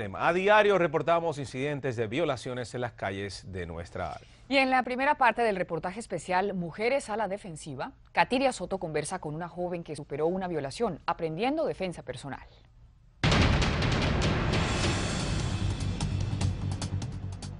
tema. A diario reportamos incidentes de violaciones en las calles de nuestra área. Y en la primera parte del reportaje especial Mujeres a la Defensiva, Katiria Soto conversa con una joven que superó una violación, aprendiendo defensa personal.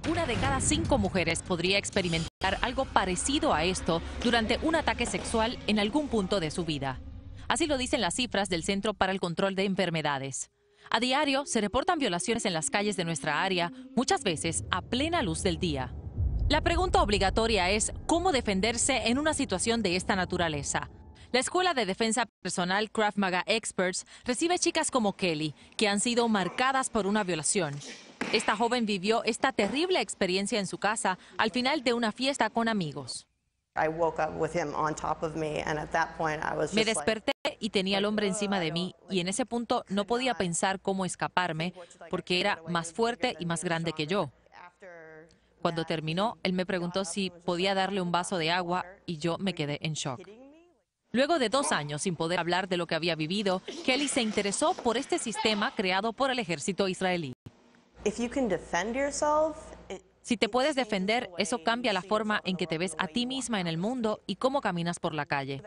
Una de cada cinco mujeres podría experimentar algo parecido a esto durante un ataque sexual en algún punto de su vida. Así lo dicen las cifras del Centro para el Control de Enfermedades. A diario se reportan violaciones en las calles de nuestra área, muchas veces a plena luz del día. La pregunta obligatoria es cómo defenderse en una situación de esta naturaleza. La Escuela de Defensa Personal Krav Maga Experts recibe chicas como Kelly, que han sido marcadas por una violación. Esta joven vivió esta terrible experiencia en su casa al final de una fiesta con amigos. Me desperté y tenía al hombre encima de mí y en ese punto no podía pensar cómo escaparme porque era más fuerte y más grande que yo. Cuando terminó, él me preguntó si podía darle un vaso de agua y yo me quedé en shock. Luego de dos años sin poder hablar de lo que había vivido, Kelly se interesó por este sistema creado por el ejército israelí. Si te puedes defender, eso cambia la forma en que te ves a ti misma en el mundo y cómo caminas por la calle.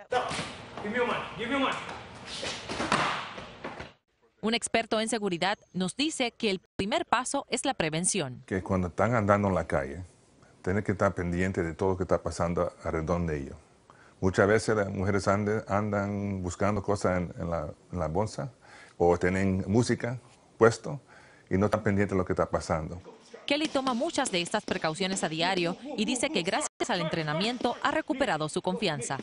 Un experto en seguridad nos dice que el primer paso es la prevención. Que cuando están andando en la calle, tienen que estar pendientes de todo lo que está pasando alrededor de ellos. Muchas veces las mujeres andan, buscando cosas en, la, en la bolsa o tienen música puesto y no están pendientes de lo que está pasando. Kelly toma muchas de estas precauciones a diario y dice que gracias al entrenamiento ha recuperado su confianza.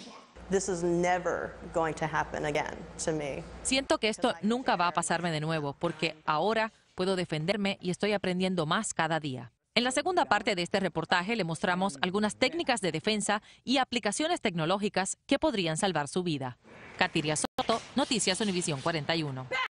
Siento que esto nunca va a pasarme de nuevo porque ahora puedo defenderme y estoy aprendiendo más cada día. En la segunda parte de este reportaje le mostramos algunas técnicas de defensa y aplicaciones tecnológicas que podrían salvar su vida. Katiria Soto, Noticias Univisión 41.